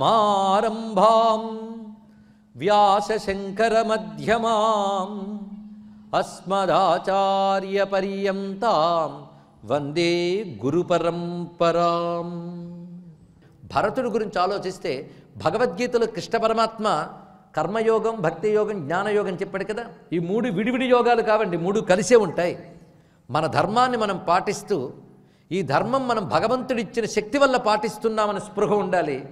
నారాయణ సమారంభాం వ్యాసశంకరమధ్యమాం అస్మదాచార్యపర్యంతాం వందే గురు పరంపరాం భరతుడి గురించి ఆలోచిస్తే భగవద్గీతలో కృష్ణ పరమాత్మ కర్మయోగం భక్తి యోగం జ్ఞానయోగం చెప్పాడు కదా. ఈ మూడు విడివిడి యోగాలు కావండి మూడు కలిసే ఉంటాయి. మన ధర్మాన్ని మనం పాటిస్తూ ఈ ధర్మం మనం భగవంతుడిచ్చిన శక్తి వల్ల పాటిస్తున్నామని స్పృహ ఉండాలి.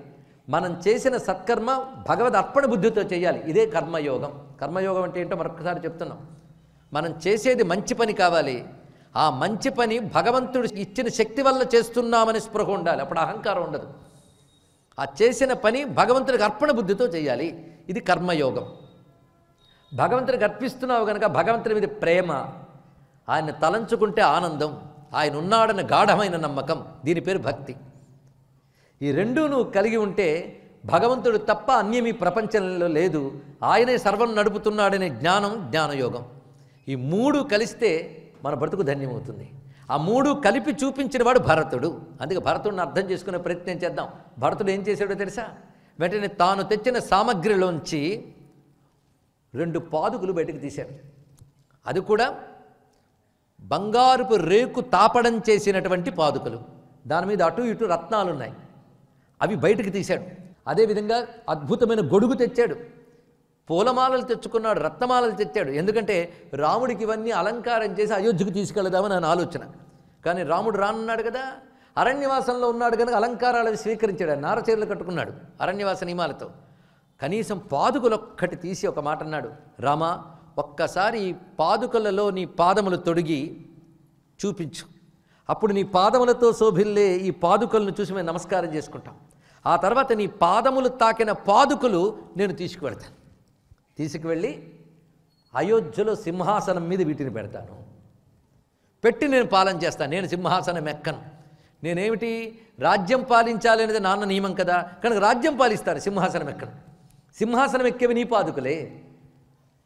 మనం చేసిన సత్కర్మ భగవద్ అర్పణ బుద్ధితో చేయాలి. ఇదే కర్మయోగం. కర్మయోగం అంటే ఏంటో మరొకసారి చెప్తున్నాం. మనం చేసేది మంచి పని కావాలి. ఆ మంచి పని భగవంతుడు ఇచ్చిన శక్తి వల్ల చేస్తున్నామని స్పృహ ఉండాలి. అప్పుడు అహంకారం ఉండదు. ఆ చేసిన పని భగవంతుడికి అర్పణ బుద్ధితో చేయాలి. ఇది కర్మయోగం. భగవంతుడికి అర్పిస్తున్నావు కనుక భగవంతుడి మీద ప్రేమ ఆయన తలంచుకుంటే ఆనందం ఆయన ఉన్నాడన్న గాఢమైన నమ్మకం దీని పేరు భక్తి. ఈ రెండూ నువ్వు కలిగి ఉంటే భగవంతుడు తప్ప అన్యం ఈ ప్రపంచంలో లేదు. ఆయనే సర్వం నడుపుతున్నాడనే జ్ఞానం జ్ఞానయోగం. ఈ మూడు కలిస్తే మన బ్రతుకు ధన్యమవుతుంది. ఆ మూడు కలిపి చూపించిన వాడు భరతుడు. అందుకే భరతుడిని అర్థం చేసుకునే ప్రయత్నం చేద్దాం. భరతుడు ఏం చేశాడో తెలుసా? వెంటనే తాను తెచ్చిన సామగ్రిలోంచి రెండు పాదుకులు బయటకు తీశాడు. అది కూడా బంగారుపు రేకు తాపడం చేసినటువంటి పాదుకలు. దాని మీద అటు ఇటు రత్నాలు ఉన్నాయి అవి బయటకు తీశాడు. అదేవిధంగా అద్భుతమైన గొడుగు తెచ్చాడు. పూలమాలలు తెచ్చుకున్నాడు రత్నమాలలు తెచ్చాడు. ఎందుకంటే రాముడికి ఇవన్నీ అలంకారం చేసి అయోధ్యకు తీసుకెళ్దామని నా ఆలోచన. కానీ రాముడు రానున్నాడు కదా అరణ్యవాసంలో ఉన్నాడు కనుక అలంకారాలు అవి స్వీకరించాడు. నారచీరలు కట్టుకున్నాడు అరణ్యవాస నియమాలతో. కనీసం పాదుకలొక్కటి తీసి ఒక మాట అన్నాడు రామా ఒక్కసారి పాదుకలలో నీ పాదములు తొడిగి చూపించు. అప్పుడు నీ పాదములతో శోభిల్లే ఈ పాదుకలను చూసి మేము నమస్కారం చేసుకుంటాం. ఆ తర్వాత నీ పాదములు తాకిన పాదుకులు నేను తీసుకువెడతాను తీసుకువెళ్ళి అయోధ్యలో సింహాసనం మీద వీటిని పెడతాను. పెట్టి నేను పాలన చేస్తాను. నేను సింహాసనం ఎక్కను. నేనేమిటి? రాజ్యం పాలించాలి అనేది నాన్న నియమం కదా. కనుక రాజ్యం పాలిస్తాను సింహాసనం ఎక్కను. సింహాసనం ఎక్కేవి నీ పాదుకులే.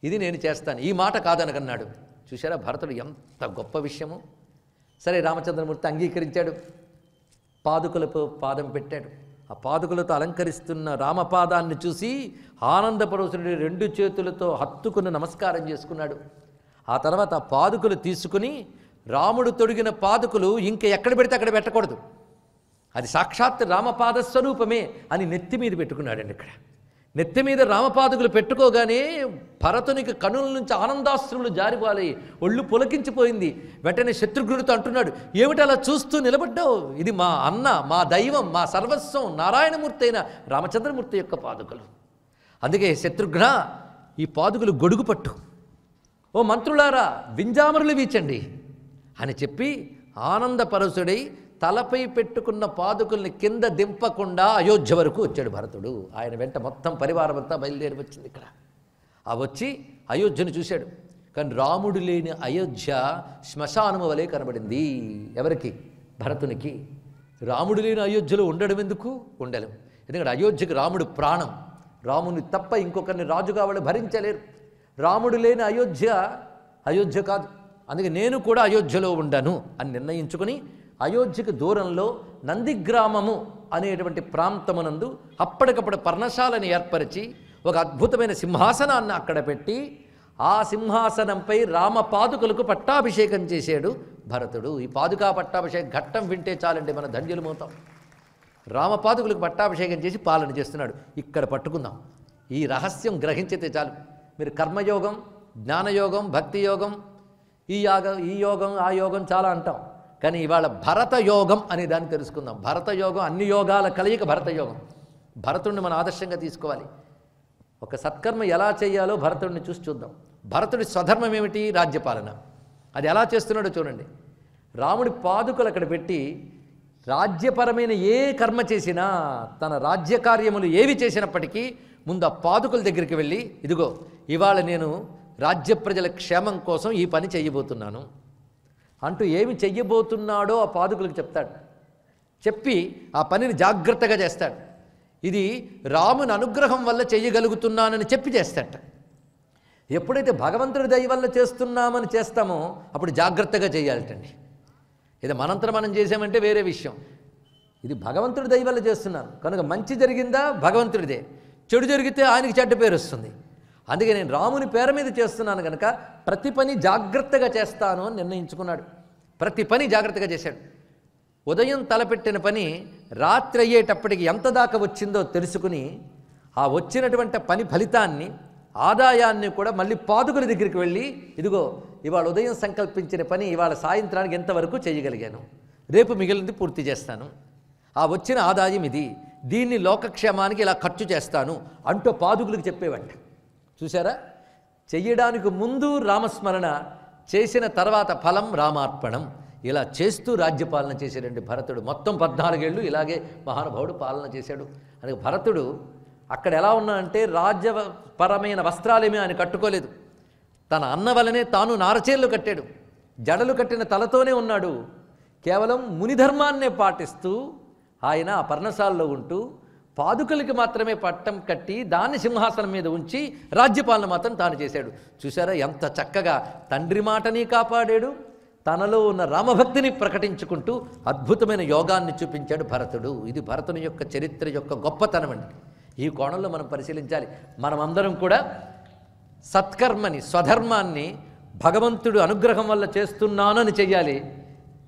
ఇది నేను చేస్తాను. ఈ మాట కాదనకన్నాడు చూసారా భరతుడు ఎంత గొప్ప విషయము. సరే రామచంద్రమూర్తి అంగీకరించాడు. పాదుకులపు పాదం పెట్టాడు. ఆ పాదుకులతో అలంకరిస్తున్న రామపాదాన్ని చూసి ఆనందపరవశుడి రెండు చేతులతో హత్తుకుని నమస్కారం చేసుకున్నాడు. ఆ తర్వాత ఆ పాదుకులు తీసుకుని రాముడు తొడిగిన పాదుకులు ఇంక ఎక్కడ పెడితే అక్కడ పెట్టకూడదు. అది సాక్షాత్ రామపాద స్వరూపమే అని నెత్తి మీద పెట్టుకున్నాడండి ఇక్కడ. నెత్తి మీద రామపాదుకులు పెట్టుకోగానే భరతునికి కనుల నుంచి ఆనందాశ్రములు జారిపోయి ఒళ్ళు పులకించిపోయింది. వెంటనే శత్రుఘ్నుడితో అంటున్నాడు ఏమిటి అలా చూస్తూ నిలబడ్డావు? ఇది మా అన్న మా దైవం మా సర్వస్వం నారాయణమూర్తి అయిన రామచంద్రమూర్తి యొక్క పాదుకలు. అందుకే శత్రుఘ్న ఈ పాదుకులు గొడుగు పట్టు. ఓ మంత్రులారా వింజామరులు వీచండి. అని చెప్పి ఆనందపరసుడై తలపై పెట్టుకున్న పాదుకుల్ని కింద దింపకుండా అయోధ్య వరకు వచ్చాడు భరతుడు. ఆయన వెంట మొత్తం పరివారం అంతా బయలుదేరి వచ్చింది ఇక్కడ. ఆ వచ్చి అయోధ్యను చూశాడు. కానీ రాముడు లేని అయోధ్య శ్మశానము వలె కనబడింది. ఎవరికి? భరతునికి. రాముడు లేని అయోధ్యలో ఉండడం ఎందుకు? ఉండలేం. ఎందుకంటే అయోధ్యకి రాముడు ప్రాణం. రాముని తప్ప ఇంకొకరిని రాజుగా వాళ్ళు భరించలేరు. రాముడు లేని అయోధ్య అయోధ్య కాదు. అందుకే నేను కూడా అయోధ్యలో ఉండను అని నిర్ణయించుకుని అయోధ్యకు దూరంలో నందిగ్రామము అనేటువంటి ప్రాంతమునందు అప్పటికప్పుడు పర్ణశాలని ఏర్పరిచి ఒక అద్భుతమైన సింహాసనాన్ని అక్కడ పెట్టి ఆ సింహాసనంపై రామ పాదుకలకు పట్టాభిషేకం చేశాడు భరతుడు. ఈ పాదుకా పట్టాభిషేకం ఘట్టం వింటే చాలండి మన ధన్యులమవుతాం రామపాదుకులకు పట్టాభిషేకం చేసి పాలన చేస్తున్నాడు. ఇక్కడ పట్టుకుందాం. ఈ రహస్యం గ్రహించితే చాలు. మీరు కర్మయోగం జ్ఞానయోగం భక్తి యోగం ఈ యాగం ఈ యోగం ఆ యోగం చాలా అంటాం. కానీ ఇవాళ భరత యోగం అనే దాన్ని తెలుసుకుందాం. భరత యోగం అన్ని యోగాల కలయిక భరత యోగం భరతుడిని మనం ఆదర్శంగా తీసుకోవాలి. ఒక సత్కర్మ ఎలా చేయాలో భరతుడిని చూసి చూద్దాం. భరతుడి స్వధర్మం ఏమిటి? రాజ్యపాలన. అది ఎలా చేస్తున్నాడో చూడండి. రాముడి పాదుకలు అక్కడ పెట్టి రాజ్యపరమైన ఏ కర్మ చేసినా తన రాజ్య కార్యములు ఏవి చేసినప్పటికీ ముందు ఆ పాదుకల దగ్గరికి వెళ్ళి ఇదిగో ఇవాళ నేను రాజ్య ప్రజల క్షేమం కోసం ఈ పని చేయబోతున్నాను. అంటూ ఏమి చెయ్యబోతున్నాడో ఆ పాదుకులకు చెప్తాడు. చెప్పి ఆ పనిని జాగ్రత్తగా చేస్తాడు. ఇది రాముని అనుగ్రహం వల్ల చేయగలుగుతున్నానని చెప్పి చేస్తాడట. ఎప్పుడైతే భగవంతుడి దయ వల్ల చేస్తున్నామని చేస్తామో అప్పుడు జాగ్రత్తగా చేయాలటండి. ఇది మనంతరం మనం చేసామంటే వేరే విషయం. ఇది భగవంతుడి దయ వల్ల చేస్తున్నాను. కనుక మంచి జరిగిందా? భగవంతుడిదే. చెడు జరిగితే ఆయనకి చెడ్డ పేరు వస్తుంది. అందుకే నేను రాముని పేరు మీద చేస్తున్నాను కనుక ప్రతి పని జాగ్రత్తగా చేస్తాను అని నిర్ణయించుకున్నాడు. ప్రతి పని జాగ్రత్తగా చేశాడు. ఉదయం తలపెట్టిన పని రాత్రి అయ్యేటప్పటికి ఎంత దాకా వచ్చిందో తెలుసుకుని ఆ వచ్చినటువంటి పని ఫలితాన్ని ఆదాయాన్ని కూడా మళ్ళీ పాదుకుల దగ్గరికి వెళ్ళి ఇదిగో ఇవాళ ఉదయం సంకల్పించిన పని ఇవాళ సాయంత్రానికి ఎంతవరకు చేయగలిగాను? రేపు మిగిలింది పూర్తి చేస్తాను. ఆ వచ్చిన ఆదాయం ఇది. దీన్ని లోకక్షేమానికి ఇలా ఖర్చు చేస్తాను అంటూ పాదుకులకు చెప్పేవంట చూసారా చెయ్యడానికి ముందు రామస్మరణ చేసిన తర్వాత ఫలం రామార్పణం. ఇలా చేస్తూ రాజ్యపాలన చేశాడండి భరతుడు మొత్తం పద్నాలుగేళ్ళు ఇలాగే మహానుభావుడు పాలన చేశాడు. అందుకే భరతుడు అక్కడ ఎలా ఉన్నాడంటే రాజ్యపరమైన వస్త్రాలేమీ ఆయన కట్టుకోలేదు. తన అన్న వలనే తాను నారచేళ్ళు కట్టాడు. జడలు కట్టిన తలతోనే ఉన్నాడు. కేవలం మునిధర్మాన్నే పాటిస్తూ ఆయన ఆ పర్ణశాలలో ఉంటూ పాదుకలకి మాత్రమే పట్టం కట్టి దాన్ని సింహాసనం మీద ఉంచి రాజ్యపాలన మాత్రం తాను చేశాడు. చూసారా ఎంత చక్కగా తండ్రి మాటని కాపాడాడు. తనలో ఉన్న రామభక్తిని ప్రకటించుకుంటూ అద్భుతమైన యోగాన్ని చూపించాడు భరతుడు. ఇది భరతుని యొక్క చరిత్ర యొక్క గొప్పతనం అండి. ఈ కోణంలో మనం పరిశీలించాలి. మనమందరం కూడా సత్కర్మని స్వధర్మాన్ని భగవంతుడు అనుగ్రహం వల్ల చేస్తున్నానని చెయ్యాలి.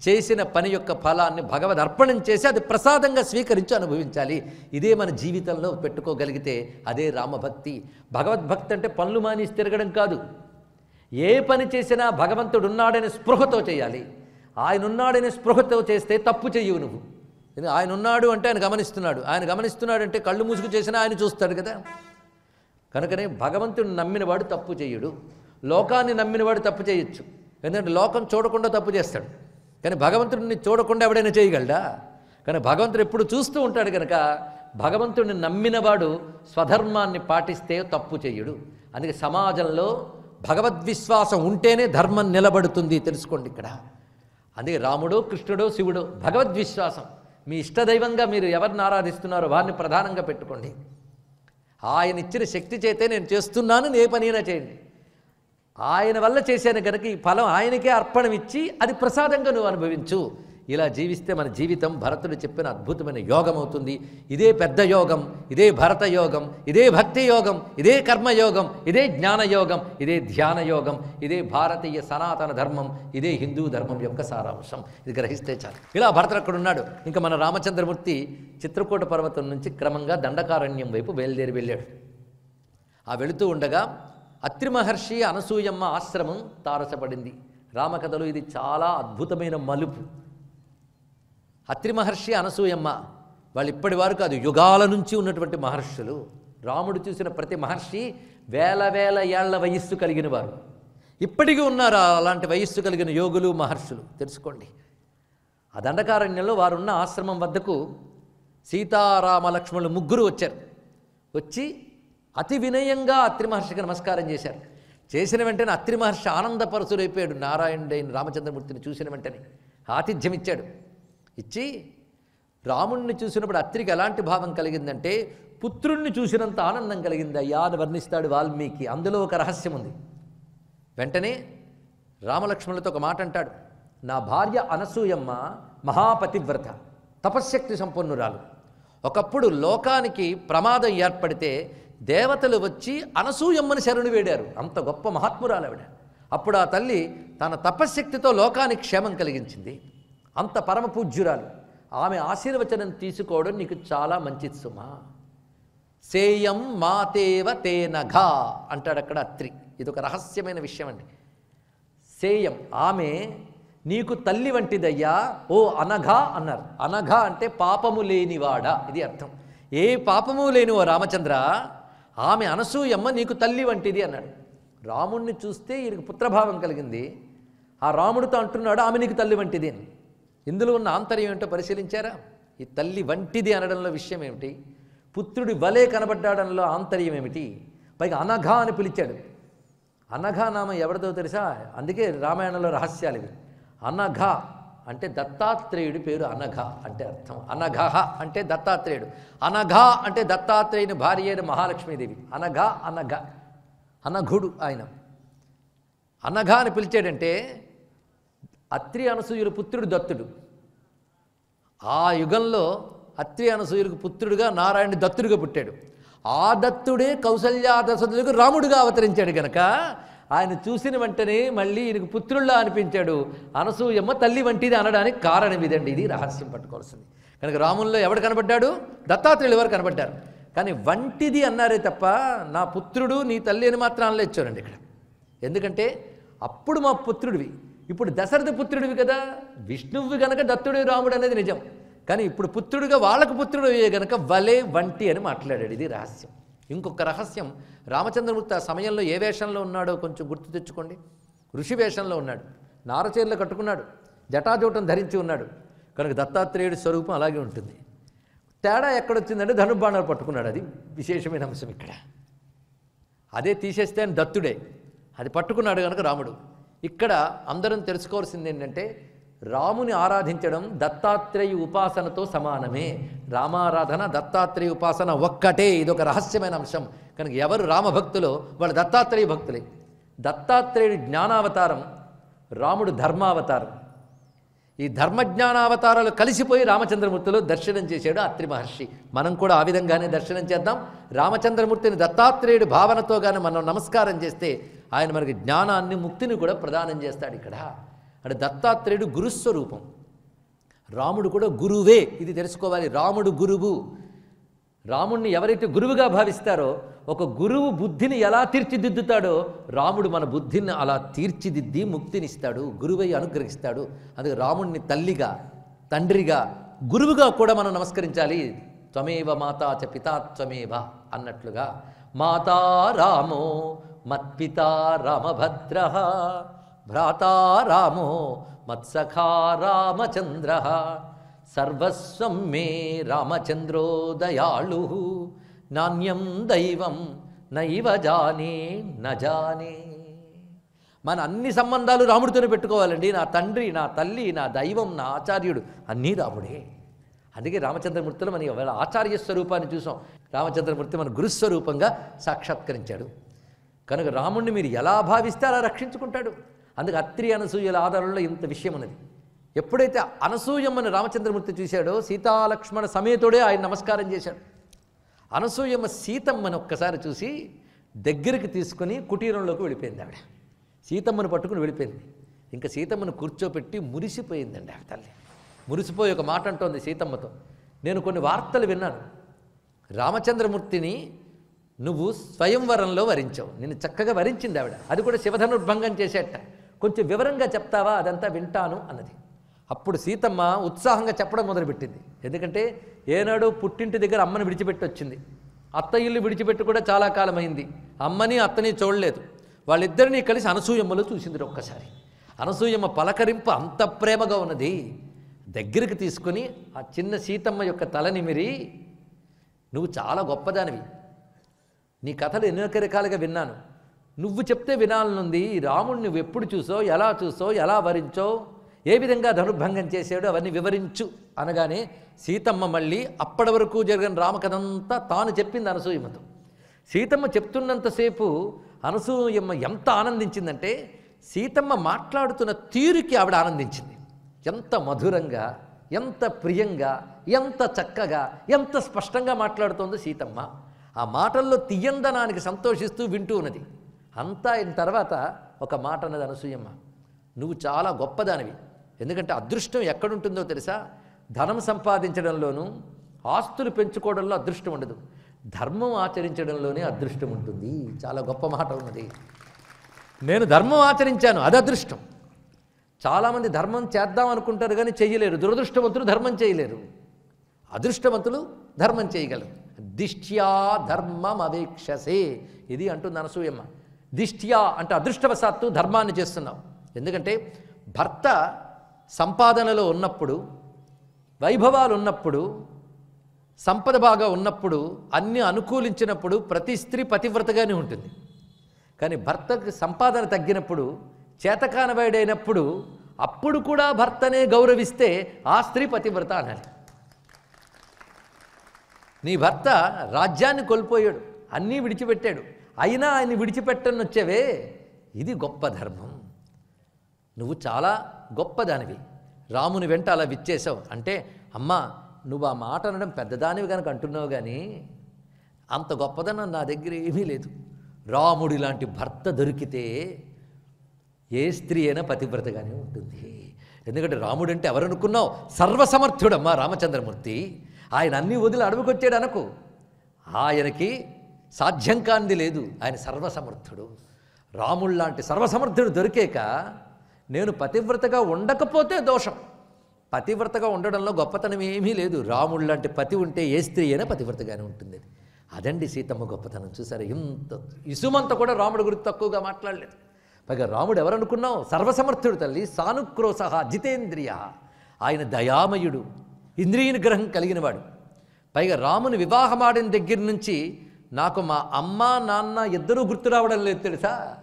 చేసిన పని యొక్క ఫలాన్ని భగవద్ అర్పణం చేసి అది ప్రసాదంగా స్వీకరించి అనుభవించాలి. ఇదే మన జీవితంలో పెట్టుకోగలిగితే అదే రామభక్తి. భగవద్భక్తి అంటే పనులు మానేసి తిరగడం కాదు. ఏ పని చేసినా భగవంతుడు ఉన్నాడనే స్పృహతో చేయాలి. ఆయన ఉన్నాడనే స్పృహతో చేస్తే తప్పు చెయ్యవు నువ్వు. ఆయన ఉన్నాడు అంటే ఆయన గమనిస్తున్నాడు. ఆయన గమనిస్తున్నాడు అంటే కళ్ళు మూసుకు చేసినా ఆయన చూస్తాడు కదా. కనుకనే భగవంతుడిని నమ్మినవాడు తప్పు చేయడు. లోకాన్ని నమ్మినవాడు తప్పు చేయొచ్చు. ఎందుకంటే లోకం చూడకుండా తప్పు చేస్తాడు. కానీ భగవంతుడిని చూడకుండా ఎవడైనా చేయగలడా? కానీ భగవంతుడు ఎప్పుడు చూస్తూ ఉంటాడు కనుక భగవంతుడిని నమ్మినవాడు స్వధర్మాన్ని పాటిస్తే తప్పు చేయడు. అందుకే సమాజంలో భగవద్విశ్వాసం ఉంటేనే ధర్మం నిలబడుతుంది తెలుసుకోండి ఇక్కడ. అందుకే రాముడో కృష్ణుడో శివుడో భగవద్విశ్వాసం మీ ఇష్టదైవంగా మీరు ఎవరిని ఆరాధిస్తున్నారో వారిని ప్రధానంగా పెట్టుకోండి. ఆయన ఇచ్చిన శక్తి చేతే నేను చేస్తున్నాను ఏ పనైనా చేయండి. ఆయన వల్ల చేశాను కనుక ఈ ఫలం ఆయనకే అర్పణం ఇచ్చి అది ప్రసాదంగా నువ్వు అనుభవించు. ఇలా జీవిస్తే మన జీవితం భరతుడు చెప్పిన అద్భుతమైన యోగం అవుతుంది ఇదే పెద్ద యోగం ఇదే భరత యోగం ఇదే భక్తి యోగం ఇదే కర్మయోగం ఇదే జ్ఞానయోగం ఇదే ధ్యాన యోగం ఇదే భారతీయ సనాతన ధర్మం ఇదే హిందూ ధర్మం యొక్క సారాంశం. ఇది గ్రహిస్తే చాలు. ఇలా భరతుడు అక్కడ ఉన్నాడు. ఇంకా మన రామచంద్రమూర్తి చిత్రకూట పర్వతం నుంచి క్రమంగా దండకారణ్యం వైపు బయలుదేరి వెళ్ళాడు. ఆ వెళుతూ ఉండగా అత్రి మహర్షి అనసూయమ్మ ఆశ్రమం తారసపడింది. రామకథలో ఇది చాలా అద్భుతమైన మలుపు. అత్రి మహర్షి అనసూయమ్మ వాళ్ళు ఇప్పటి వరకు అది యుగాల నుంచి ఉన్నటువంటి మహర్షులు. రాముడు చూసిన ప్రతి మహర్షి వేల వేల ఏళ్ళ వయస్సు కలిగిన వారు. ఇప్పటికీ ఉన్నారు అలాంటి వయస్సు కలిగిన యోగులు మహర్షులు. తెలుసుకోండి. ఆ దండకారణ్యంలో వారు ఉన్న ఆశ్రమం వద్దకు సీతారామ లక్ష్మణులు ముగ్గురు వచ్చారు. వచ్చి అతి వినయంగా అత్రి మహర్షికి నమస్కారం చేశారు. చేసిన వెంటనే అత్రి మహర్షి ఆనందపరచుడైపోయాడు నారాయణుడైన రామచంద్రమూర్తిని చూసిన వెంటనే. ఆతిథ్యం ఇచ్చాడు ఇచ్చి రాముణ్ణి చూసినప్పుడు అత్రికి ఎలాంటి భావం కలిగిందంటే పుత్రుణ్ణి చూసినంత ఆనందం కలిగింది. అయ్యా అని వర్ణిస్తాడు వాల్మీకి. అందులో ఒక రహస్యం ఉంది. వెంటనే రామలక్ష్మణులతో ఒక మాట అంటాడు. నా భార్య అనసూయమ్మ మహాపతివ్రత తపశ్శక్తి సంపన్నురాలు. ఒకప్పుడు లోకానికి ప్రమాదం ఏర్పడితే దేవతలు వచ్చి అనసూయమ్మని శరణు వేడారు. అంత గొప్ప మహాత్మురాలు ఆవిడ. అప్పుడు ఆ తల్లి తన తపశ్శక్తితో లోకానికి క్షేమం కలిగించింది. అంత పరమ పూజ్యురాలు. ఆమె ఆశీర్వచనం తీసుకోవడం నీకు చాలా మంచిది సుమా. సేయం మాతేవ తేనఘా అంటాడు అక్కడ అత్రి. ఇది ఒక రహస్యమైన విషయం అండి. సేయం ఆమె నీకు తల్లి వంటిదయ్యా ఓ అనఘా అన్నారు. అనఘా అంటే పాపము లేనివాడా? ఇది అర్థం. ఏ పాపము లేని ఓ రామచంద్ర ఆమె అనసూయమ్మ నీకు తల్లి వంటిది అన్నాడు. రాముణ్ణి చూస్తే ఈయనకు పుత్రభావం కలిగింది. ఆ రాముడితో అంటున్నాడు ఆమె నీకు తల్లి వంటిది అని. ఇందులో ఉన్న ఆంతర్యం ఏంటో పరిశీలించారా? ఈ తల్లి వంటిది అనడంలో విషయం ఏమిటి? పుత్రుడి వలే కనబడ్డాడంలో ఆంతర్యం ఏమిటి? పైగా అనఘా అని పిలిచాడు. అనఘా నామ ఎవరిదో తెలుసా? అందుకే రామాయణంలో రహస్యాలు ఇవి. అనఘ. అంటే దత్తాత్రేయుడి పేరు అనఘ అంటే అర్థం. అనఘ అంటే దత్తాత్రేయుడు. అనఘ అంటే దత్తాత్రేయుని భార్య అయిన మహాలక్ష్మీదేవి. అనఘ అనఘ. అనఘుడు ఆయన. అనఘ అని పిలిచాడంటే అత్రి అనసూయుల పుత్రుడు దత్తుడు. ఆ యుగంలో అత్రి అనసూయులకు పుత్రుడుగా నారాయణ దత్తుడిగా పుట్టాడు. ఆ దత్తుడే కౌసల్యా దశరథులకు రాముడిగా అవతరించాడు గనక ఆయన చూసిన వెంటనే మళ్ళీ ఈయనకు పుత్రుల్లా అనిపించాడు. అనసూయమ్మ తల్లి వంటిది అనడానికి కారణం ఇదండి. ఇది రహస్యం పట్టుకోవాల్సింది. కనుక రాముల్లో ఎవడు కనబడ్డాడు? దత్తాత్రేయులు ఎవరు కనబడ్డారు? కానీ వంటిది అన్నారే తప్ప నా పుత్రుడు నీ తల్లి అని మాత్రం అనలేదు చూడండి ఇక్కడ. ఎందుకంటే అప్పుడు మా పుత్రుడివి. ఇప్పుడు దశరథ పుత్రుడివి కదా. విష్ణువు గనక దత్తుడు రాముడు అనేది నిజం. కానీ ఇప్పుడు పుత్రుడిగా వాళ్ళకు పుత్రుడు అయ్యే గనక వలే వంటి అని మాట్లాడాడు. ఇది రహస్యం. ఇంకొక రహస్యం. రామచంద్రమూర్తి ఆ సమయంలో ఏ వేషంలో ఉన్నాడో కొంచెం గుర్తు తెచ్చుకోండి. ఋషి వేషంలో ఉన్నాడు. నారచీరలు కట్టుకున్నాడు. జటాజూటం ధరించి ఉన్నాడు. కనుక దత్తాత్రేయుడి స్వరూపం అలాగే ఉంటుంది. తేడా ఎక్కడొచ్చిందంటే ధనుర్బాణాలు పట్టుకున్నాడు. అది విశేషమైన అంశం ఇక్కడ. అదే తీసేస్తే అని దత్తుడే. అది పట్టుకున్నాడు కనుక రాముడు. ఇక్కడ అందరం తెలుసుకోవాల్సింది ఏంటంటే రాముని ఆరాధించడం దత్తాత్రేయ ఉపాసనతో సమానమే. రామారాధన దత్తాత్రేయ ఉపాసన ఒక్కటే ఇది ఒక రహస్యమైన అంశం. కనుక ఎవరు రామభక్తులో వాళ్ళు దత్తాత్రేయ భక్తులే. దత్తాత్రేయుడి జ్ఞానావతారం రాముడు ధర్మావతారం. ఈ ధర్మజ్ఞానావతారాలు కలిసిపోయి రామచంద్రమూర్తిలో దర్శనం చేశాడు అత్రి మహర్షి. మనం కూడా ఆ విధంగానే దర్శనం చేద్దాం. రామచంద్రమూర్తిని దత్తాత్రేయుడి భావనతో కానీ మనం నమస్కారం చేస్తే ఆయన మనకి జ్ఞానాన్ని ముక్తిని కూడా ప్రదానం చేస్తాడు ఇక్కడ. అంటే దత్తాత్రేయుడు గురుస్వరూపం. రాముడు కూడా గురువే ఇది తెలుసుకోవాలి. రాముడు గురువు. రాముణ్ణి ఎవరైతే గురువుగా భావిస్తారో ఒక గురువు బుద్ధిని ఎలా తీర్చిదిద్దుతాడో రాముడు మన బుద్ధిని అలా తీర్చిదిద్ది ముక్తినిస్తాడు గురువై అనుగ్రహిస్తాడు. అందుకే రాముణ్ణి తల్లిగా తండ్రిగా గురువుగా కూడా మనం నమస్కరించాలి. త్వమేవ మాతా చ పితా త్వమేవ అన్నట్లుగా. మాతా రామో మత్పితా రామభద్ర. భ్రాతా రామో మత్సఖా రామచంద్ర. సర్వస్వం మే రామచంద్రో దయాళు నాణ్యం దైవం నైవ జానే నజానే మన అన్ని సంబంధాలు రాముడితోనే పెట్టుకోవాలండి. నా తండ్రి నా తల్లి నా దైవం నా ఆచార్యుడు అన్నీ రాముడే. అందుకే రామచంద్రమూర్తిలో మనం వాళ్ళ ఆచార్య స్వరూపాన్ని చూసాం. రామచంద్రమూర్తి మన గురుస్వరూపంగా సాక్షాత్కరించాడు. కనుక రాముణ్ణి మీరు ఎలా భావిస్తే అలా రక్షించుకుంటాడు? అందుకే అత్రి అనసూయల ఆధారంలో ఇంత విషయం ఉన్నది. ఎప్పుడైతే అనసూయమ్మని రామచంద్రమూర్తి చూశాడో సీతాలక్ష్మణ సమేతుడే ఆయన నమస్కారం చేశాడు. అనసూయమ్మ సీతమ్మని ఒక్కసారి చూసి దగ్గరికి తీసుకుని కుటీరంలోకి వెళ్ళిపోయింది ఆవిడ. సీతమ్మను పట్టుకుని వెళ్ళిపోయింది. ఇంకా సీతమ్మను కూర్చోపెట్టి మురిసిపోయిందండి ఆవిడ తల్లి. మురిసిపోయి ఒక మాట అంటోంది సీతమ్మతో. నేను కొన్ని వార్తలు విన్నాను. రామచంద్రమూర్తిని నువ్వు స్వయంవరంలో వరించావు. నిన్ను చక్కగా వరించింది ఆవిడ. అది కూడా శివధనుర్భంగం చేసేట. కొంచెం వివరంగా చెప్తావా? అదంతా వింటాను అన్నది. అప్పుడు సీతమ్మ ఉత్సాహంగా చెప్పడం మొదలుపెట్టింది. ఎందుకంటే ఏనాడు పుట్టింటి దగ్గర అమ్మని విడిచిపెట్టి వచ్చింది అత్త ఇల్లు విడిచిపెట్టి కూడా చాలా కాలం అయింది అమ్మని అత్తని చూడలేదు. వాళ్ళిద్దరినీ కలిసి అనసూయమ్మలో చూసింది ఒక్కసారి. అనసూయమ్మ పలకరింపు అంత ప్రేమగా ఉన్నది. దగ్గరికి తీసుకుని ఆ చిన్న సీతమ్మ యొక్క తల నిమిరి నువ్వు చాలా గొప్పదానివి. నీ కథలు ఎన్నో రకాలుగా విన్నాను. నువ్వు చెప్తే వినాలనుంది ఈ రాముడిని నువ్వు ఎప్పుడు చూసో ఎలా చూసో ఎలా వరించో ఏ విధంగా ధనుర్భంగం చేశాడో అవన్నీ వివరించు అనగానే సీతమ్మ మళ్ళీ అప్పటి వరకు జరిగిన రామకథంతా తాను చెప్పింది అనసూయమ్మతో. సీతమ్మ చెప్తున్నంతసేపు అనసూయమ్మ ఎంత ఆనందించిందంటే సీతమ్మ మాట్లాడుతున్న తీరుకి ఆవిడ ఆనందించింది. ఎంత మధురంగా ఎంత ప్రియంగా ఎంత చక్కగా ఎంత స్పష్టంగా మాట్లాడుతోందో సీతమ్మ. ఆ మాటల్లో తీయందనానికి సంతోషిస్తూ వింటూ ఉన్నది. అంతా అయిన తర్వాత ఒక మాట అన్నది అనసూయమ్మ. నువ్వు చాలా గొప్పదానివి. ఎందుకంటే అదృష్టం ఎక్కడుంటుందో తెలుసా? ధనం సంపాదించడంలోనూ ఆస్తులు పెంచుకోవడంలో అదృష్టం ఉండదు. ధర్మం ఆచరించడంలోనే అదృష్టం ఉంటుంది. చాలా గొప్ప మాట ఉన్నది. నేను ధర్మం ఆచరించాను అది అదృష్టం. చాలామంది ధర్మం చేద్దాం అనుకుంటారు కానీ చేయలేరు. దురదృష్టవంతులు ధర్మం చేయలేరు. అదృష్టవంతులు ధర్మం చేయగలరు. దిష్ట్యా ధర్మం అవేక్షసే ఇది అంటుంది అనసూయమ్మ. దిష్ట్యా అంటే అదృష్టవశాత్తు ధర్మాన్ని చేస్తున్నావు ఎందుకంటే భర్త సంపాదనలో ఉన్నప్పుడు వైభవాలు ఉన్నప్పుడు సంపద బాగా ఉన్నప్పుడు అన్ని అనుకూలించినప్పుడు ప్రతి స్త్రీ పతివ్రతగానే ఉంటుంది. కానీ భర్తకు సంపాదన తగ్గినప్పుడు చేతకానవాడైనప్పుడు అప్పుడు కూడా భర్తనే గౌరవిస్తే ఆ స్త్రీ పతివ్రత అనాలి. నీ భర్త రాజ్యాన్ని కోల్పోయాడు అన్నీ విడిచిపెట్టాడు. అయినా ఆయన విడిచిపెట్టని వచ్చేవే ఇది గొప్ప ధర్మం. నువ్వు చాలా గొప్పదానివి. రాముని వెంట అలా విచ్చేసావు అంటే అమ్మా నువ్వు ఆ మాట అనడం పెద్దదానివి కనుక అంటున్నావు కానీ అంత గొప్పదనం నా దగ్గర ఏమీ లేదు. రాముడి లాంటి భర్త దొరికితే ఏ స్త్రీ అయినా పతివ్రతగానే ఉంటుంది. ఎందుకంటే రాముడు అంటే ఎవరనుకున్నావు? సర్వసమర్థుడమ్మా రామచంద్రమూర్తి. ఆయన అన్నీ వదిలి అడవికొచ్చాడు అనకు ఆయనకి సాధ్యం కానిది లేదు. ఆయన సర్వసమర్థుడు. రాముడు లాంటి సర్వసమర్థుడు దొరికాక నేను పతివ్రతగా ఉండకపోతే దోషం. పతివ్రతగా ఉండడంలో గొప్పతనం ఏమీ లేదు. రాముడు లాంటి పతి ఉంటే ఏ స్త్రీ అయినా పతివ్రతగానే ఉంటుంది. అది అదండి సీతమ్మ గొప్పతనం. చూసారు? ఇంత ఇసుమంత కూడా రాముడి గురించి తక్కువగా మాట్లాడలేదు. పైగా రాముడు ఎవరనుకున్నావు? సర్వసమర్థుడు తల్లి. సానుక్రోశ జితేంద్రియ. ఆయన దయామయుడు. ఇంద్రియ నిగ్రహం కలిగినవాడు. పైగా రాముని వివాహమాడిన దగ్గర నుంచి నాకు మా అమ్మ నాన్న ఇద్దరూ గుర్తు రావడం లేదు తెలుసా?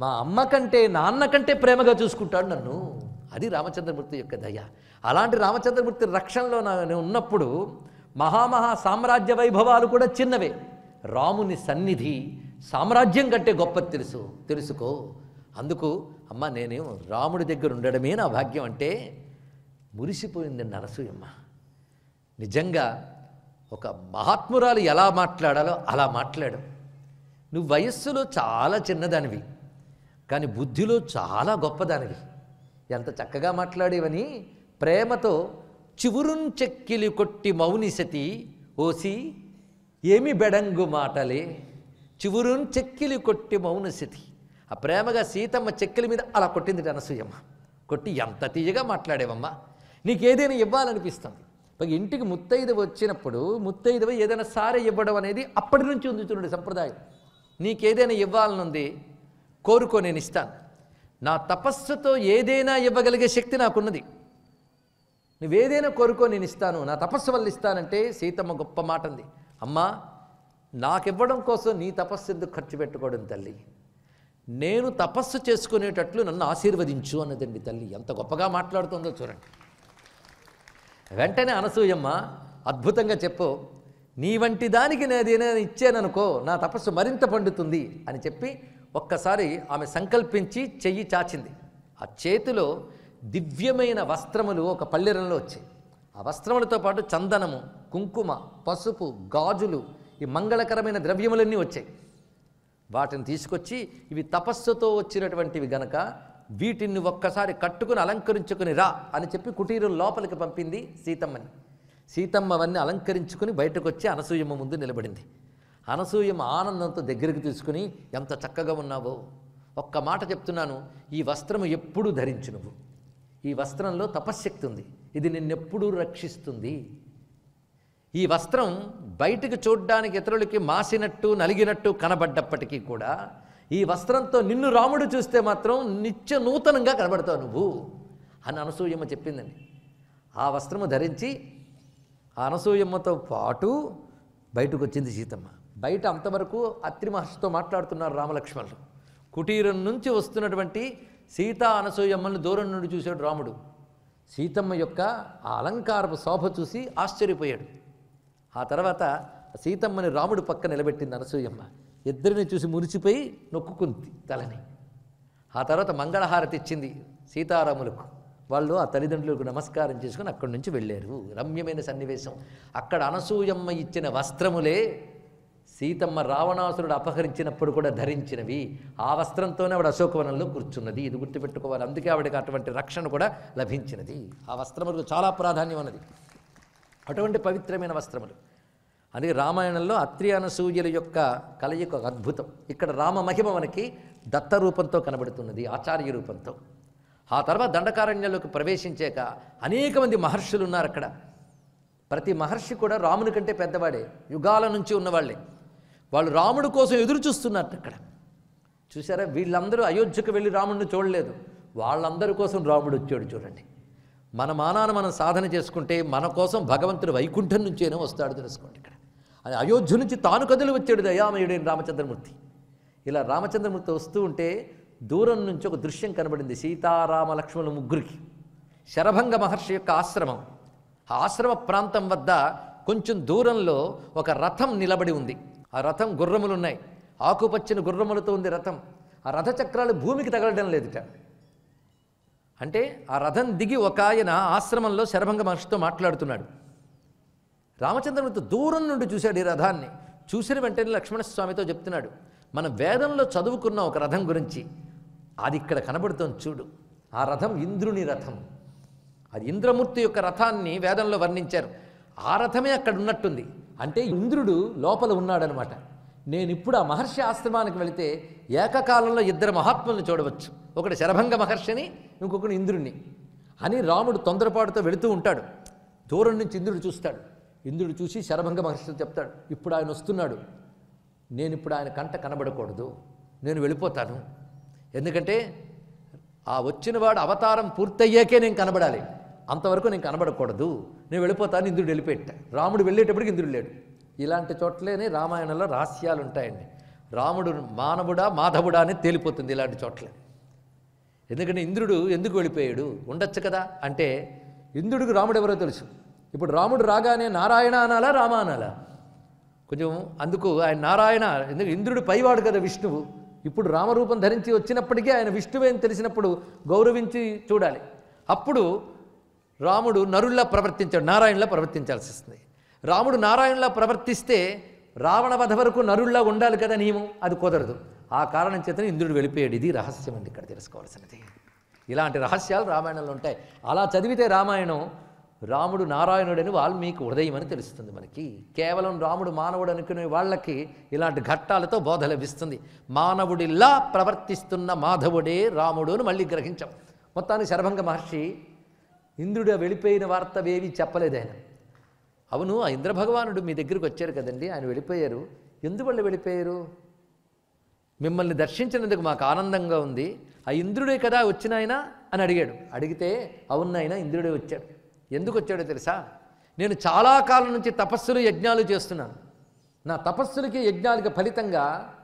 మా అమ్మ కంటే నాన్న కంటే ప్రేమగా చూసుకుంటాడు నన్ను. అది రామచంద్రమూర్తి యొక్క దయ. అలాంటి రామచంద్రమూర్తి రక్షణలో నేను ఉన్నప్పుడు మహామహా సామ్రాజ్య వైభవాలు కూడా చిన్నవే. రాముని సన్నిధి సామ్రాజ్యం కంటే గొప్పది తెలుసు. తెలుసుకో. అందుకు అమ్మ నేనేం రాముడి దగ్గర ఉండడమే నా భాగ్యం అంటే మురిసిపోయింది అనసూయమ్మ నిజంగా ఒక మహాత్మురాలు ఎలా మాట్లాడాలో అలా మాట్లాడు. నువ్వు వయస్సులో చాలా చిన్నదానివి కానీ బుద్ధిలో చాలా గొప్పదానివి. ఎంత చక్కగా మాట్లాడేవని ప్రేమతో చివురున్ చెక్కిలి కొట్టి మౌనిసతి ఓసి ఏమి బెడంగు మాటలే. చివురున్ చెక్కిలి కొట్టి మౌనసతి ఆ ప్రేమగా సీతమ్మ చెక్కిలి మీద అలా కొట్టింది అనసూయమ్మ కొట్టి ఎంత తీయగా మాట్లాడేవమ్మా. నీకేదైనా ఇవ్వాలనిపిస్తుంది. ఇంటికి ముత్తైదవ వచ్చినప్పుడు ముత్తైదవ ఏదైనా సారే ఇవ్వడం అనేది అప్పటి నుంచి ఉంది చూడండి సంప్రదాయం. నీకేదైనా ఇవ్వాలనుంది కోరుకో నేను ఇస్తాను. నా తపస్సుతో ఏదైనా ఇవ్వగలిగే శక్తి నాకున్నది. నువ్వేదైనా కోరుకో నేను ఇస్తాను. నా తపస్సు వల్ల ఇస్తానంటే సీతమ్మ గొప్ప మాట ఉంది అమ్మా నాకివ్వడం కోసం నీ తపస్సు ఎందుకు ఖర్చు పెట్టుకోవడం తల్లి? నేను తపస్సు చేసుకునేటట్లు నన్ను ఆశీర్వదించు అన్నదండి తల్లి. ఎంత గొప్పగా మాట్లాడుతుందో చూడండి. వెంటనే అనసూయమ్మ అద్భుతంగా చెప్పు. నీ వంటి దానికి నేనేదైనా ఇచ్చాననుకో నా తపస్సు మరింత పండుతుంది అని చెప్పి ఒక్కసారి ఆమె సంకల్పించి చెయ్యి చాచింది. ఆ చేతిలో దివ్యమైన వస్త్రములు ఒక పల్లెరంలో వచ్చాయి. ఆ వస్త్రములతో పాటు చందనము కుంకుమ పసుపు గాజులు ఈ మంగళకరమైన ద్రవ్యములన్నీ వచ్చాయి. వాటిని తీసుకొచ్చి ఇవి తపస్సుతో వచ్చినటువంటివి గనక వీటిని ఒక్కసారి కట్టుకుని అలంకరించుకుని రా అని చెప్పి కుటీరం లోపలికి పంపింది సీతమ్మని. సీతమ్మ అవన్నీ అలంకరించుకుని బయటకు వచ్చి అనసూయమ్మ ముందు నిలబడింది. అనసూయమ్మ ఆనందంతో దగ్గరికి తీసుకుని ఎంత చక్కగా ఉన్నావో. ఒక్క మాట చెప్తున్నాను. ఈ వస్త్రము ఎప్పుడూ ధరించు నువ్వు. ఈ వస్త్రంలో తపశ్శక్తి ఉంది. ఇది నిన్నెప్పుడూ రక్షిస్తుంది. ఈ వస్త్రం బయటకు చూడ్డానికి ఇతరులకి మాసినట్టు నలిగినట్టు కనబడ్డప్పటికీ కూడా ఈ వస్త్రంతో నిన్ను రాముడు చూస్తే మాత్రం నిత్య నూతనంగా కనబడతావు నువ్వు అని అనసూయమ్మ చెప్పిందండి. ఆ వస్త్రము ధరించి అనసూయమ్మతో పాటు బయటకు వచ్చింది సీతమ్మ. బయట అంతవరకు అత్రి మహర్షితో మాట్లాడుతున్నారు రామలక్ష్మణులు. కుటీరం నుంచి వస్తున్నటువంటి సీతా అనసూయమ్మల్ని దూరం నుండి చూశాడు రాముడు. సీతమ్మ యొక్క ఆ అలంకారపు శోభ చూసి ఆశ్చర్యపోయాడు. ఆ తర్వాత సీతమ్మని రాముడు పక్క నిలబెట్టింది అనసూయమ్మ. ఇద్దరిని చూసి మురిసిపోయి నొక్కుకుంది తలని. ఆ తర్వాత మంగళహారతి ఇచ్చింది సీతారాములకు. వాళ్ళు ఆ తల్లిదండ్రులకు నమస్కారం చేసుకుని అక్కడి నుంచి వెళ్ళారు. రమ్యమైన సన్నివేశం. అక్కడ అనసూయమ్మ ఇచ్చిన వస్త్రములే సీతమ్మ రావణాసురుడు అపహరించినప్పుడు కూడా ధరించినవి. ఆ వస్త్రంతోనే ఆవిడ అశోకవనంలో కూర్చున్నది. ఇది గుర్తుపెట్టుకోవాలి. అందుకే ఆవిడకి అటువంటి రక్షణ కూడా లభించినది. ఆ వస్త్రములకు చాలా ప్రాధాన్యం ఉన్నది. అటువంటి పవిత్రమైన వస్త్రములు. అందుకే రామాయణంలో అత్రి అనసూయల యొక్క కలయిక ఒక అద్భుతం. ఇక్కడ రామ మహిమ మనకి దత్త రూపంతో కనబడుతున్నది ఆచార్య రూపంతో. ఆ తర్వాత దండకారణ్యంలోకి ప్రవేశించాక అనేక మంది మహర్షులు ఉన్నారు అక్కడ. ప్రతి మహర్షి కూడా రాముని కంటే పెద్దవాడే యుగాల నుంచి ఉన్నవాళ్ళే. వాళ్ళు రాముడి కోసం ఎదురు చూస్తున్నారు అక్కడ. చూసారా? వీళ్ళందరూ అయోధ్యకు వెళ్ళి రాముడిని చూడలేదు. వాళ్ళందరి కోసం రాముడు వచ్చాడు చూడండి. మన మానాన మనం సాధన చేసుకుంటే మన కోసం భగవంతుడు వైకుంఠం నుంచేనో వస్తాడు తెలుసుకోండి ఇక్కడ. అని అయోధ్య నుంచి తాను కదిలి వచ్చాడు దయామయుడైన రామచంద్రమూర్తి. ఇలా రామచంద్రమూర్తి వస్తూ ఉంటే దూరం నుంచి ఒక దృశ్యం కనబడింది సీతారామ లక్ష్మణుల ముగ్గురికి. శరభంగ మహర్షి యొక్క ఆశ్రమం. ఆశ్రమ ప్రాంతం వద్ద కొంచెం దూరంలో ఒక రథం నిలబడి ఉంది. ఆ రథం గుర్రములు ఉన్నాయి ఆకుపచ్చని గుర్రములతో ఉంది రథం. ఆ రథచక్రాలు భూమికి తగలడం లేదుట. అంటే ఆ రథం దిగి ఒక ఆయన ఆశ్రమంలో శరభంగ మహర్షితో మాట్లాడుతున్నాడు. రామచంద్రమూర్తి దూరం నుండి చూశాడు ఈ రథాన్ని. చూసిన వెంటనే లక్ష్మణస్వామితో చెప్తున్నాడు మన వేదంలో చదువుకున్న ఒక రథం గురించి అది ఇక్కడ కనబడుతోంది చూడు. ఆ రథం ఇంద్రుని రథం. అది ఇంద్రమూర్తి యొక్క రథాన్ని వేదంలో వర్ణించారు. ఆ రథమే అక్కడ ఉన్నట్టుంది. అంటే ఇంద్రుడు లోపల ఉన్నాడనమాట. నేను ఇప్పుడు ఆ మహర్షి ఆశ్రమానికి వెళితే ఏకకాలంలో ఇద్దరు మహాత్ముల్ని చూడవచ్చు. ఒకటి శరభంగ మహర్షిని ఇంకొకటి ఇంద్రుణ్ణి అని రాముడు తొందరపాటుతో వెళుతూ ఉంటాడు. దూరం నుంచి ఇంద్రుడు చూస్తాడు. ఇంద్రుడు చూసి శరభంగ మహర్షితో చెప్తాడు ఇప్పుడు ఆయన వస్తున్నాడు. నేను ఇప్పుడు ఆయన కంట కనబడకూడదు. నేను వెళ్ళిపోతాను. ఎందుకంటే ఆ వచ్చినవాడు అవతారం పూర్తయ్యాకే నేను కనబడాలి. అంతవరకు నేను కనబడకూడదు. నేను వెళ్ళిపోతాను ఇంద్రుడు వెళ్ళిపోయాట. రాముడు వెళ్ళేటప్పటికి ఇంద్రుడు లేడు. ఇలాంటి చోట్లేనే రామాయణంలో రహస్యాలు ఉంటాయండి రాముడు మానవుడా మాధవుడా అని తేలిపోతుంది ఇలాంటి చోట్లే. ఎందుకంటే ఇంద్రుడు ఎందుకు వెళ్ళిపోయాడు? ఉండొచ్చు కదా? అంటే ఇంద్రుడికి రాముడు ఎవరో తెలుసు. ఇప్పుడు రాముడు రాగానే నారాయణ అనాలా రామ అనాలా? కొంచెం అందుకు ఆయన నారాయణ ఎందుకు ఇంద్రుడు పైవాడు కదా విష్ణువు. ఇప్పుడు రామరూపం ధరించి వచ్చినప్పటికీ ఆయన విష్ణువే అని తెలిసినప్పుడు గౌరవించి చూడాలి. అప్పుడు రాముడు నరుల్లా ప్రవర్తించాడు నారాయణలా ప్రవర్తించాల్సి వస్తుంది. రాముడు నారాయణలా ప్రవర్తిస్తే రావణ వధ వరకు నరుల్లా ఉండాలి కదా నియమం అది కుదరదు. ఆ కారణం చేత ఇంద్రుడు వెళ్ళిపోయాడు. ఇది రహస్యం అండి ఇక్కడ తెలుసుకోవాల్సినది. ఇలాంటి రహస్యాలు రామాయణంలో ఉంటాయి. అలా చదివితే రామాయణం రాముడు నారాయణుడని వాల్మీకి ఉదయం అని తెలుస్తుంది మనకి. కేవలం రాముడు మానవుడు అనుకునే వాళ్ళకి ఇలాంటి ఘట్టాలతో బోధ లభిస్తుంది. మానవుడిలా ప్రవర్తిస్తున్న మాధవుడే రాముడు అని మళ్ళీ గ్రహించాం. మొత్తానికి శరభంగ మహర్షి ఇంద్రుడు వెళ్ళిపోయిన వార్త వేవి చెప్పలేదు ఆయన. అవును ఆ ఇంద్రభగవానుడు మీ దగ్గరికి వచ్చారు కదండి ఆయన వెళ్ళిపోయారు. ఎందువల్ల వెళ్ళిపోయారు? మిమ్మల్ని దర్శించినందుకు మాకు ఆనందంగా ఉంది. ఆ ఇంద్రుడే కదా వచ్చినాయన అని అడిగాడు. అడిగితే అవునాయన ఇంద్రుడే వచ్చాడు. ఎందుకు వచ్చాడో తెలుసా? నేను చాలా కాలం నుంచి తపస్సులు యజ్ఞాలు చేస్తున్నాను. నా తపస్సులకి యజ్ఞాలకి ఫలితంగా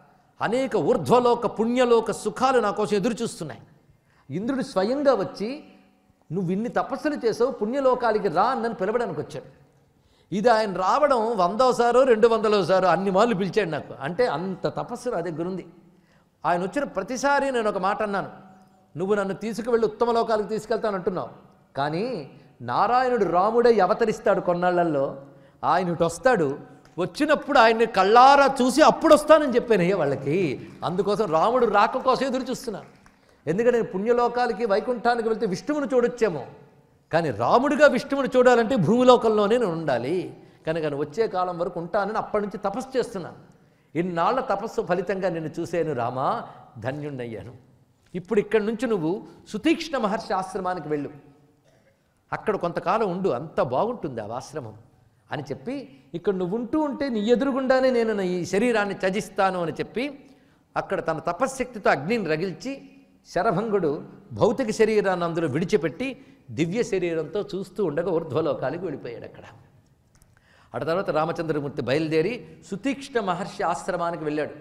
అనేక ఊర్ధ్వలోక పుణ్యలోక సుఖాలు నా కోసం ఎదురు చూస్తున్నాయి. ఇంద్రుడు స్వయంగా వచ్చి నువ్వు ఇన్ని తపస్సులు చేసావు పుణ్యలోకాలకి రా నన్ను పిలవడానికి వచ్చాడు. ఇది ఆయన రావడం వందోసారో రెండు వందలోసారో అన్ని మార్లు పిలిచాడు నాకు. అంటే అంత తపస్సు నా దగ్గర ఉంది. ఆయన వచ్చిన ప్రతిసారి నేను ఒక మాట అన్నాను. నువ్వు నన్ను తీసుకువెళ్ళి ఉత్తమ లోకాలకు తీసుకెళ్తాను అంటున్నావు కానీ నారాయణుడు రాముడై అవతరిస్తాడు కొన్నాళ్ళలో ఆయన ఇటు వస్తాడు. వచ్చినప్పుడు ఆయన్ని కళ్ళారా చూసి అప్పుడు వస్తానని చెప్పాను వాళ్ళకి అందుకోసం రాముడు రాక కోసం ఎదురు చూస్తున్నాను ఎందుకంటే నేను పుణ్యలోకాలకి వైకుంఠానికి వెళ్తే విష్ణువుని చూడొచ్చేమో. కానీ రాముడిగా విష్ణువుని చూడాలంటే భూమిలోకంలోనే నేను ఉండాలి. కనుక కానీ వచ్చే కాలం వరకు ఉంటానని అప్పటి నుంచి తపస్సు చేస్తున్నాను ఇన్నాళ్ళ తపస్సు ఫలితంగా నిన్ను చూశాను రామా. ధన్యుణ్ణయ్యాను. ఇప్పుడు ఇక్కడి నుంచి నువ్వు సుతీక్ష్ణ మహర్షి ఆశ్రమానికి వెళ్ళు. అక్కడ కొంతకాలం ఉండు అంత బాగుంటుంది ఆ ఆశ్రమం అని చెప్పి ఇక్కడ నువ్వు ఉంటూ ఉంటే నీ ఎదురుగుండానే నేను నా ఈ శరీరాన్ని త్యజిస్తాను అని చెప్పి అక్కడ తన తపశ్శక్తితో అగ్నిని రగిల్చి శరభంగుడు భౌతిక శరీరాన్ని అందులో విడిచిపెట్టి దివ్య శరీరంతో చూస్తూ ఉండగా ఊర్ధ్వలోకాలకు వెళ్ళిపోయాడు అక్కడ. ఆ తర్వాత రామచంద్రమూర్తి బయలుదేరి సుతీక్ష్ణ మహర్షి ఆశ్రమానికి వెళ్ళాడు.